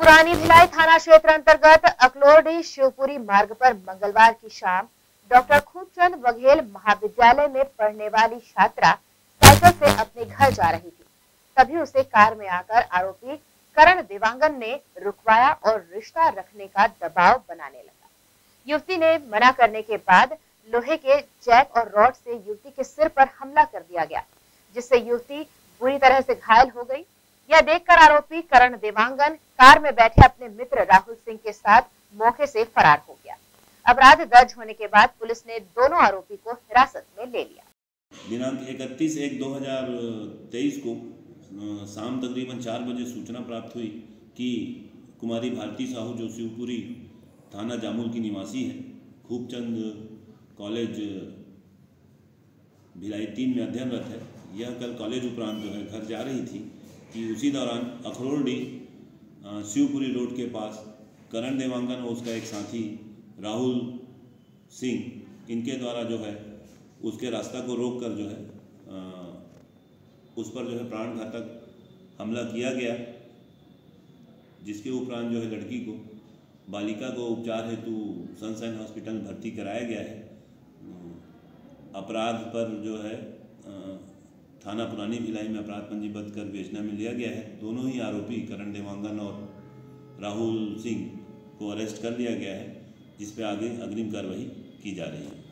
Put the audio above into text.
पुरानी भिलाई थाना क्षेत्र अंतर्गत अकलोडी शिवपुरी मार्ग पर मंगलवार की शाम डॉक्टर खूबचंद बघेल महाविद्यालय में पढ़ने वाली छात्रा साइकिल से अपने घर जा रही थी। तभी उसे कार में आकर आरोपी करण देवांगन ने रुकवाया और रिश्ता रखने का दबाव बनाने लगा। युवती ने मना करने के बाद लोहे के जैक और रॉड से युवती के सिर पर हमला कर दिया गया, जिससे युवती बुरी तरह से घायल हो गई। यह देखकर आरोपी करण देवांगन कार में बैठे अपने मित्र राहुल सिंह के साथ मौके से फरार हो गया। अपराध दर्ज होने के बाद पुलिस ने दोनों आरोपी को हिरासत में ले लिया। दिनांक इकतीस एक दो हज़ार तेईस को शाम तकरीबन चार बजे सूचना प्राप्त हुई कि कुमारी भारती साहू जो शिवपुरी थाना जामुल की निवासी है। खूबचंद कॉलेज भिलाई तीन में अध्ययनरत है। यह कल कॉलेज उपरांत जो है घर जा रही थी। कि उसी दौरान अखरोडी शिवपुरी रोड के पास करण देवांगन और उसका एक साथी राहुल सिंह, इनके द्वारा जो है, उसके रास्ता को रोक कर जो है उस पर जो है प्राण घातक हमला किया गया, जिसके उपरांत जो है लड़की को, बालिका को उपचार हेतु सनसाइन हॉस्पिटल भर्ती कराया गया है। अपराध पर जो है थाना पुरानी भिलाई में अपराध पंजीबद्ध कर बेचना में लिया गया है। दोनों ही आरोपी करण देवांगन और राहुल सिंह को अरेस्ट कर लिया गया है जिसपे आगे अग्रिम कार्रवाई की जा रही है।